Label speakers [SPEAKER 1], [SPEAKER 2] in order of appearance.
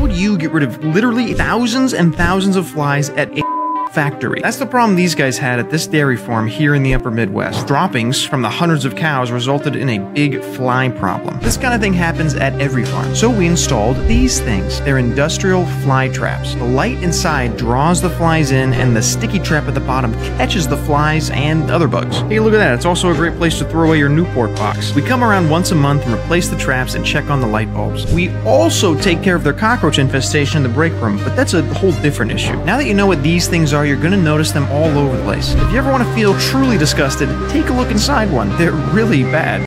[SPEAKER 1] how would you get rid of literally thousands and thousands of flies at a factory. That's the problem these guys had at this dairy farm here in the upper Midwest. Droppings from the hundreds of cows resulted in a big fly problem. This kind of thing happens at every farm. So we installed these things. They're industrial fly traps. The light inside draws the flies in and the sticky trap at the bottom catches the flies and other bugs. Hey, look at that. It's also a great place to throw away your Newport box. We come around once a month and replace the traps and check on the light bulbs. We also take care of their cockroach infestation in the break room, but that's a whole different issue. Now that you know what these things are, you're going to notice them all over the place. If you ever want to feel truly disgusted, take a look inside one. They're really bad.